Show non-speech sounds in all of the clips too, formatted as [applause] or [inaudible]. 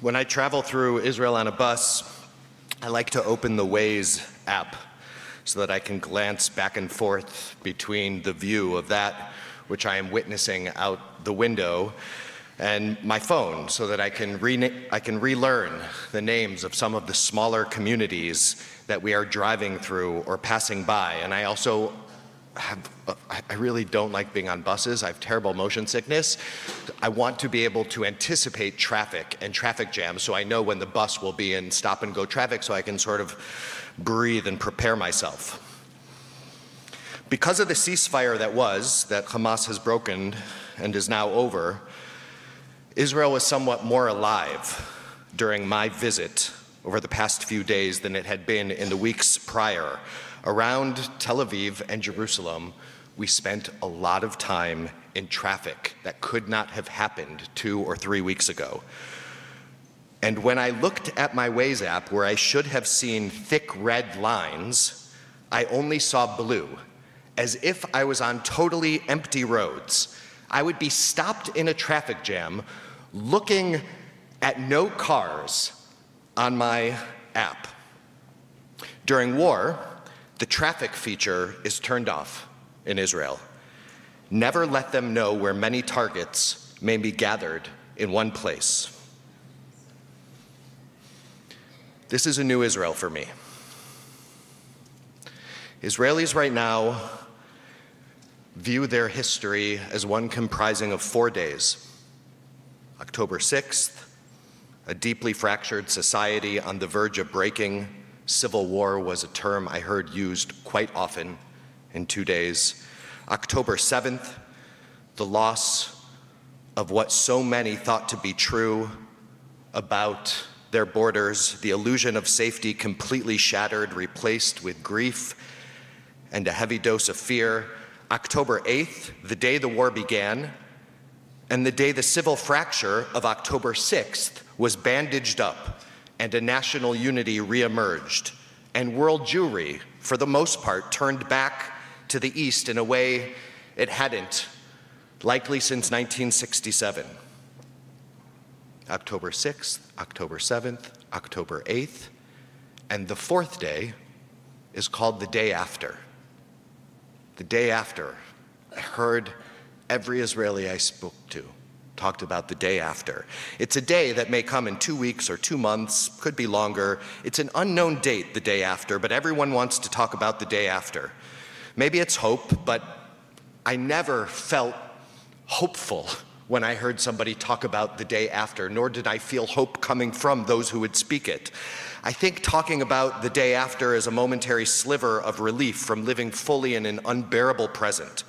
When I travel through Israel on a bus, I like to open the Waze app so that I can glance back and forth between the view of that which I am witnessing out the window and my phone so that I can, re- I can relearn the names of some of the smaller communities that we are driving through or passing by. And I also have, uh, I really don't like being on buses. I have terrible motion sickness. I want to be able to anticipate traffic and traffic jams so I know when the bus will be in stop and go traffic so I can sort of breathe and prepare myself. Because of the ceasefire that was, that Hamas has broken and is now over, Israel was somewhat more alive during my visit over the past few days than it had been in the weeks prior. Around Tel Aviv and Jerusalem, we spent a lot of time in traffic that could not have happened two or three weeks ago. And when I looked at my Waze app where I should have seen thick red lines, I only saw blue, as if I was on totally empty roads. I would be stopped in a traffic jam looking at no cars on my app. During war, the traffic feature is turned off in Israel. Never let them know where many targets may be gathered in one place. This is a new Israel for me. Israelis right now view their history as one comprising of four days October 6th, a deeply fractured society on the verge of breaking. Civil war was a term I heard used quite often in two days. October 7th, the loss of what so many thought to be true about their borders, the illusion of safety completely shattered, replaced with grief and a heavy dose of fear. October 8th, the day the war began, and the day the civil fracture of October 6th was bandaged up and a national unity reemerged, and world Jewry, for the most part, turned back to the East in a way it hadn't, likely since 1967. October 6th, October 7th, October 8th, and the fourth day is called the day after. The day after, I heard every Israeli I spoke to talked about the day after. It's a day that may come in two weeks or two months, could be longer. It's an unknown date, the day after, but everyone wants to talk about the day after. Maybe it's hope, but I never felt hopeful when I heard somebody talk about the day after, nor did I feel hope coming from those who would speak it. I think talking about the day after is a momentary sliver of relief from living fully in an unbearable present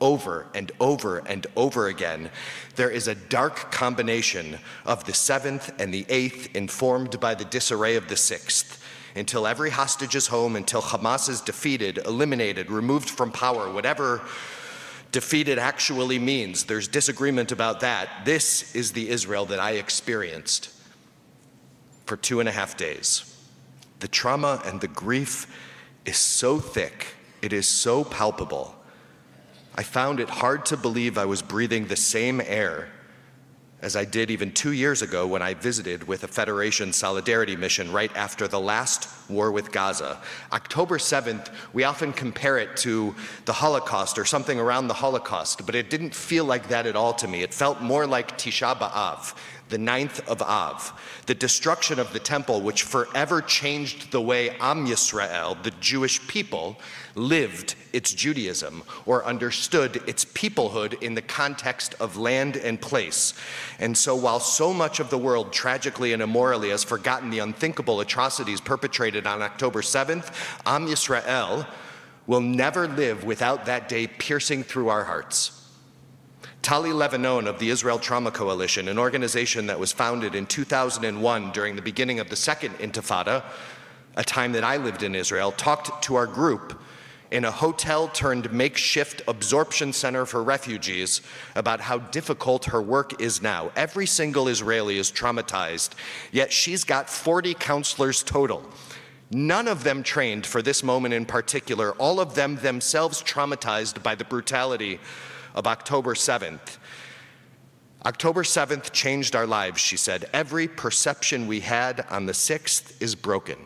over and over and over again, there is a dark combination of the seventh and the eighth informed by the disarray of the sixth. Until every hostage is home, until Hamas is defeated, eliminated, removed from power, whatever defeated actually means, there's disagreement about that. This is the Israel that I experienced for two and a half days. The trauma and the grief is so thick, it is so palpable I found it hard to believe I was breathing the same air as I did even two years ago when I visited with a Federation Solidarity mission right after the last war with Gaza. October 7th, we often compare it to the Holocaust or something around the Holocaust, but it didn't feel like that at all to me. It felt more like Tisha B'Av, the ninth of Av, the destruction of the temple, which forever changed the way Am Yisrael, the Jewish people, lived its Judaism or understood its peoplehood in the context of land and place. And so, while so much of the world tragically and immorally has forgotten the unthinkable atrocities perpetrated on October 7th, Am Yisrael will never live without that day piercing through our hearts. Tali Levanon of the Israel Trauma Coalition, an organization that was founded in 2001 during the beginning of the Second Intifada, a time that I lived in Israel, talked to our group in a hotel turned makeshift absorption center for refugees about how difficult her work is now. Every single Israeli is traumatized, yet she's got 40 counselors total. None of them trained for this moment in particular, all of them themselves traumatized by the brutality of October 7th. October 7th changed our lives, she said. Every perception we had on the 6th is broken,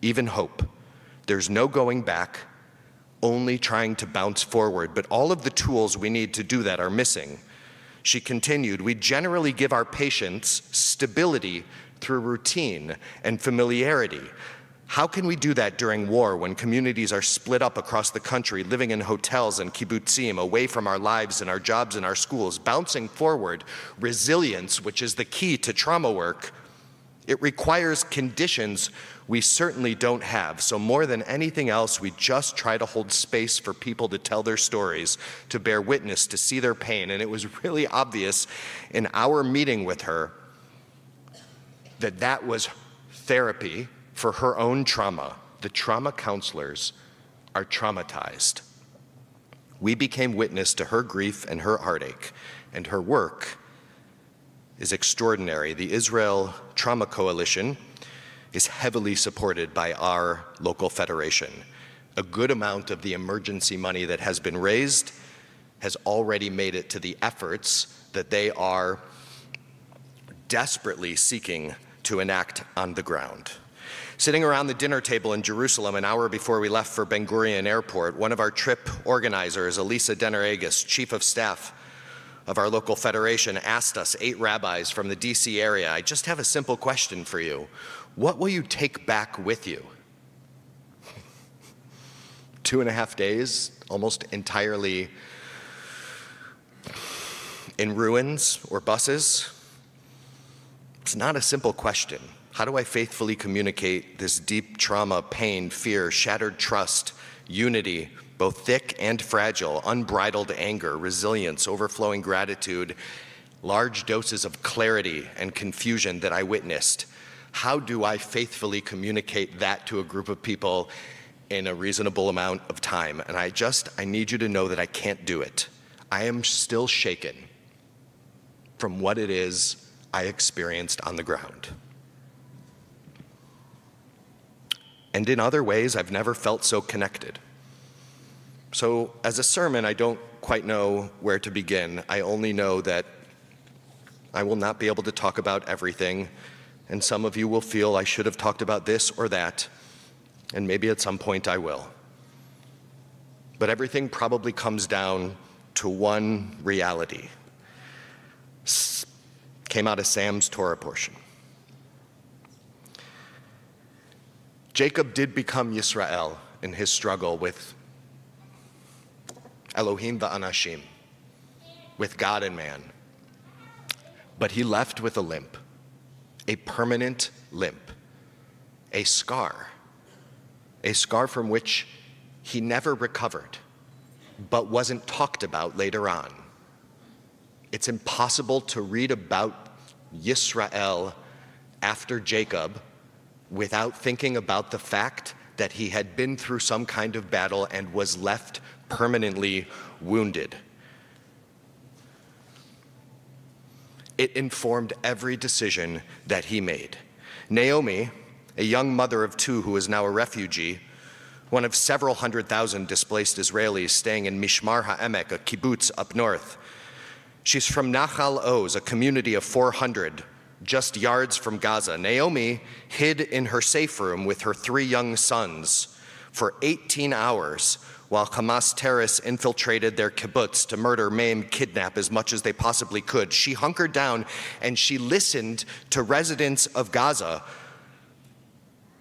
even hope. There's no going back, only trying to bounce forward. But all of the tools we need to do that are missing. She continued, We generally give our patients stability through routine and familiarity. How can we do that during war when communities are split up across the country, living in hotels and kibbutzim, away from our lives and our jobs and our schools, bouncing forward? Resilience, which is the key to trauma work, it requires conditions we certainly don't have. So, more than anything else, we just try to hold space for people to tell their stories, to bear witness, to see their pain. And it was really obvious in our meeting with her that that was therapy for her own trauma. The trauma counselors are traumatized. We became witness to her grief and her heartache, and her work is extraordinary. The Israel Trauma Coalition is heavily supported by our local federation. A good amount of the emergency money that has been raised has already made it to the efforts that they are desperately seeking to enact on the ground. Sitting around the dinner table in Jerusalem an hour before we left for Ben Gurion Airport, one of our trip organizers, Elisa Denner-Agus, chief of staff of our local federation, asked us, eight rabbis from the DC area, I just have a simple question for you. What will you take back with you? [laughs] Two and a half days, almost entirely in ruins or buses? It's not a simple question. How do I faithfully communicate this deep trauma, pain, fear, shattered trust, unity, both thick and fragile, unbridled anger, resilience, overflowing gratitude, large doses of clarity and confusion that I witnessed? How do I faithfully communicate that to a group of people in a reasonable amount of time? And I just, I need you to know that I can't do it. I am still shaken from what it is I experienced on the ground. And in other ways, I've never felt so connected. So, as a sermon, I don't quite know where to begin. I only know that I will not be able to talk about everything, and some of you will feel I should have talked about this or that, and maybe at some point I will. But everything probably comes down to one reality came out of Sam's Torah portion. Jacob did become Yisrael in his struggle with Elohim va'anashim, with God and man. But he left with a limp, a permanent limp, a scar, a scar from which he never recovered, but wasn't talked about later on. It's impossible to read about Yisrael after Jacob without thinking about the fact that he had been through some kind of battle and was left permanently wounded. It informed every decision that he made. Naomi, a young mother of two who is now a refugee, one of several hundred thousand displaced Israelis staying in Mishmar HaEmek, a kibbutz up north, She's from Nachal Oz, a community of 400 just yards from Gaza. Naomi hid in her safe room with her three young sons for 18 hours while Hamas terrorists infiltrated their kibbutz to murder, maim, kidnap as much as they possibly could. She hunkered down and she listened to residents of Gaza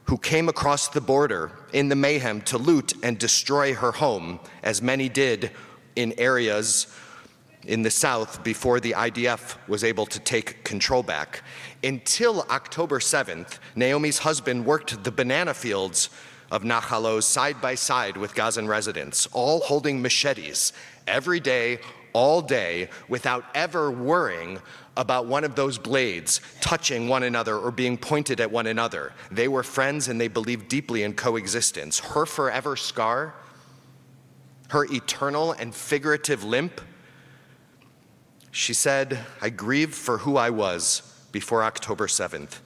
who came across the border in the mayhem to loot and destroy her home, as many did in areas in the south before the IDF was able to take control back. Until October 7th, Naomi's husband worked the banana fields of Nachal Oz side by side with Gazan residents, all holding machetes every day, all day, without ever worrying about one of those blades touching one another or being pointed at one another. They were friends and they believed deeply in coexistence. Her forever scar, her eternal and figurative limp, she said, I grieve for who I was before October 7th.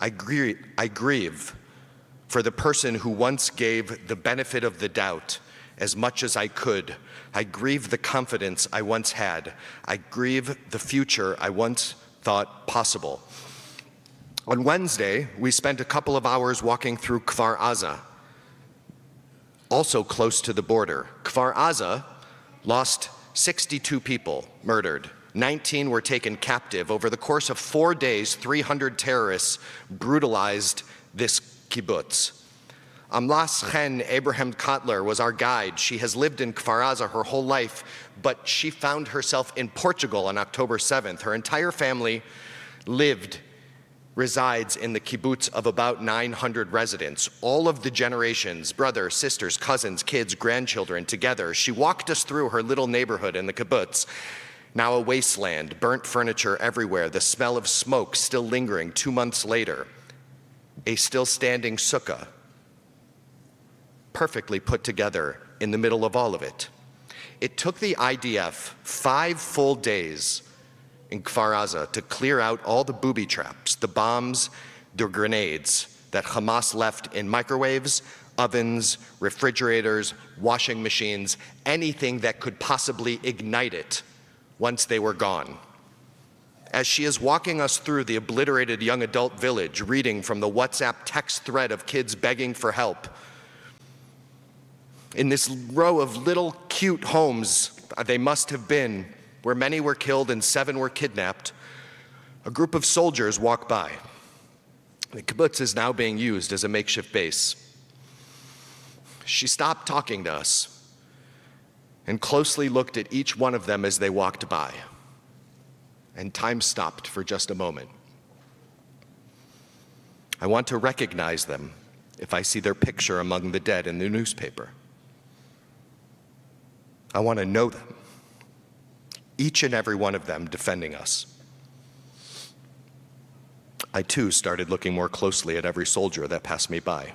I grieve, I grieve for the person who once gave the benefit of the doubt as much as I could. I grieve the confidence I once had. I grieve the future I once thought possible. On Wednesday, we spent a couple of hours walking through Kfar Aza, also close to the border. Kfar Aza lost 62 people murdered. 19 were taken captive. Over the course of four days, 300 terrorists brutalized this kibbutz. Amlas Chen Abraham Kotler was our guide. She has lived in Kfar Aza her whole life, but she found herself in Portugal on October 7th. Her entire family lived, resides in the kibbutz of about 900 residents. All of the generations, brothers, sisters, cousins, kids, grandchildren together. She walked us through her little neighborhood in the kibbutz. Now a wasteland, burnt furniture everywhere, the smell of smoke still lingering two months later. A still standing sukkah perfectly put together in the middle of all of it. It took the IDF five full days in Kfar Aza to clear out all the booby traps, the bombs, the grenades that Hamas left in microwaves, ovens, refrigerators, washing machines, anything that could possibly ignite it once they were gone. As she is walking us through the obliterated young adult village, reading from the WhatsApp text thread of kids begging for help, in this row of little cute homes, they must have been, where many were killed and seven were kidnapped, a group of soldiers walk by. The kibbutz is now being used as a makeshift base. She stopped talking to us and closely looked at each one of them as they walked by. And time stopped for just a moment. I want to recognize them if I see their picture among the dead in the newspaper. I want to know them, each and every one of them defending us. I too started looking more closely at every soldier that passed me by.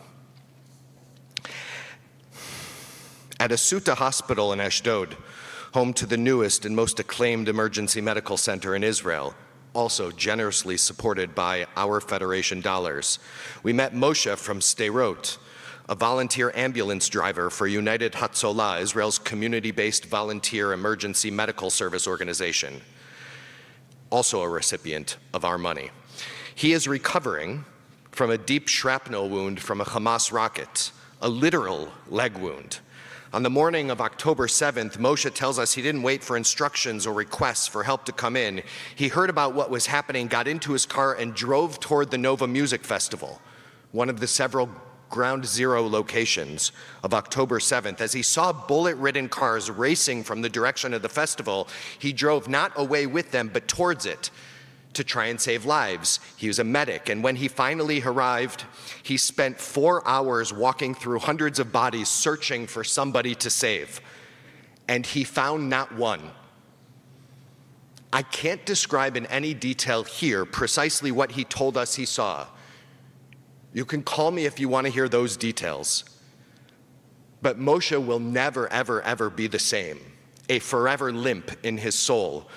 At Assuta Hospital in Ashdod, home to the newest and most acclaimed emergency medical center in Israel, also generously supported by our Federation dollars, we met Moshe from Sderot, a volunteer ambulance driver for United Hatzalah, Israel's community-based volunteer emergency medical service organization, also a recipient of our money. He is recovering from a deep shrapnel wound from a Hamas rocket, a literal leg wound. On the morning of October 7th, Moshe tells us he didn't wait for instructions or requests for help to come in. He heard about what was happening, got into his car, and drove toward the Nova Music Festival, one of the several ground zero locations of October 7th. As he saw bullet ridden cars racing from the direction of the festival, he drove not away with them, but towards it to try and save lives. He was a medic, and when he finally arrived, he spent four hours walking through hundreds of bodies searching for somebody to save. And he found not one. I can't describe in any detail here precisely what he told us he saw. You can call me if you want to hear those details. But Moshe will never, ever, ever be the same, a forever limp in his soul.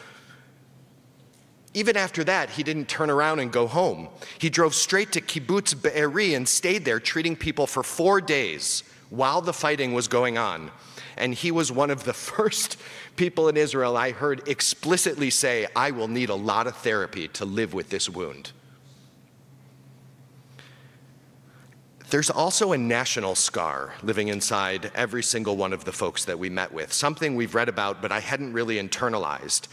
Even after that, he didn't turn around and go home. He drove straight to Kibbutz Be'eri and stayed there, treating people for four days while the fighting was going on. And he was one of the [laughs] first people in Israel I heard explicitly say, I will need a lot of therapy to live with this wound. There's also a national scar living inside every single one of the folks that we met with, something we've read about but I hadn't really internalized.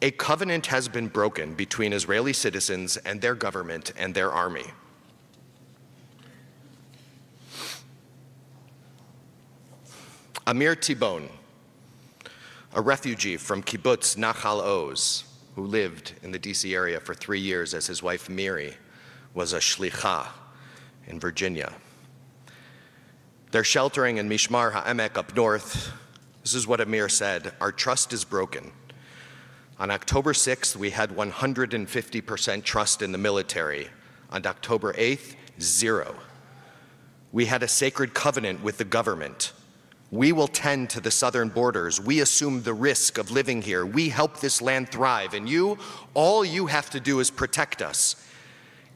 A covenant has been broken between Israeli citizens and their government and their army. Amir Tibon, a refugee from kibbutz Nachal Oz, who lived in the DC area for three years as his wife Miri was a shlicha, in Virginia. They're sheltering in Mishmar HaEmek up north. This is what Amir said Our trust is broken. On October 6th, we had 150% trust in the military. On October 8th, zero. We had a sacred covenant with the government. We will tend to the southern borders. We assume the risk of living here. We help this land thrive. And you, all you have to do is protect us.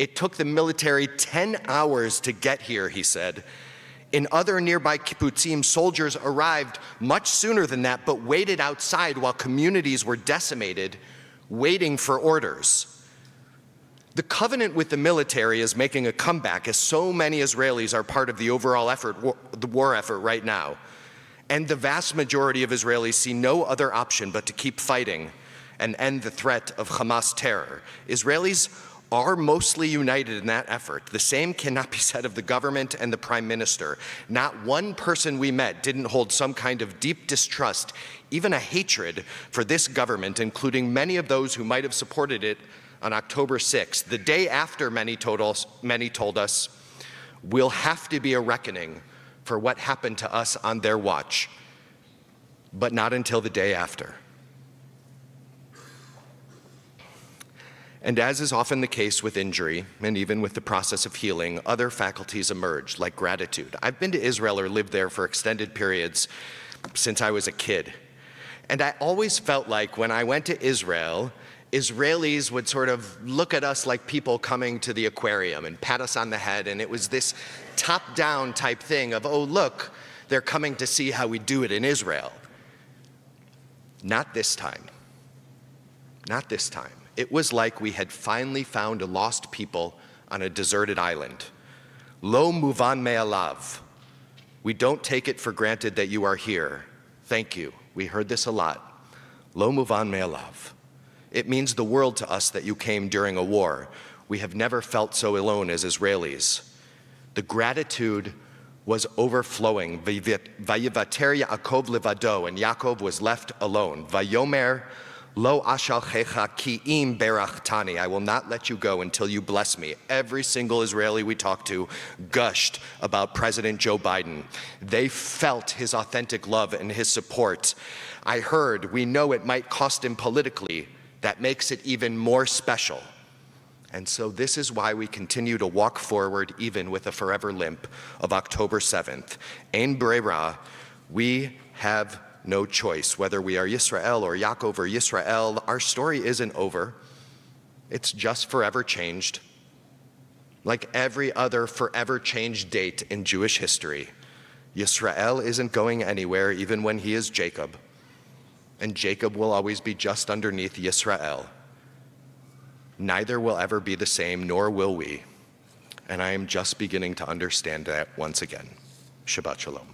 It took the military 10 hours to get here, he said. In other nearby kibbutzim, soldiers arrived much sooner than that, but waited outside while communities were decimated, waiting for orders. The covenant with the military is making a comeback as so many Israelis are part of the overall effort, the war effort right now. And the vast majority of Israelis see no other option but to keep fighting and end the threat of Hamas terror. Israelis are mostly united in that effort. The same cannot be said of the government and the prime minister. Not one person we met didn't hold some kind of deep distrust, even a hatred for this government, including many of those who might have supported it on October 6th, the day after many told us, many told us will have to be a reckoning for what happened to us on their watch, but not until the day after. And as is often the case with injury, and even with the process of healing, other faculties emerge, like gratitude. I've been to Israel or lived there for extended periods since I was a kid. And I always felt like when I went to Israel, Israelis would sort of look at us like people coming to the aquarium and pat us on the head. And it was this top down type thing of, oh, look, they're coming to see how we do it in Israel. Not this time. Not this time. It was like we had finally found a lost people on a deserted island. Lo muvan me'alav. We don't take it for granted that you are here. Thank you. We heard this a lot. Lo muvan me'alav. It means the world to us that you came during a war. We have never felt so alone as Israelis. The gratitude was overflowing. Vayivater Yaakov levado, and Yaakov was left alone. Vayomer lo ashalchecha ki im berachtani. I will not let you go until you bless me. Every single Israeli we talked to gushed about President Joe Biden. They felt his authentic love and his support. I heard, we know it might cost him politically, that makes it even more special. And so this is why we continue to walk forward even with a forever limp of October 7th. Ein Brera, we have no choice. Whether we are Yisrael or Yaakov or Yisrael, our story isn't over. It's just forever changed. Like every other forever changed date in Jewish history, Yisrael isn't going anywhere even when he is Jacob and Jacob will always be just underneath Yisrael. Neither will ever be the same, nor will we. And I am just beginning to understand that once again. Shabbat Shalom.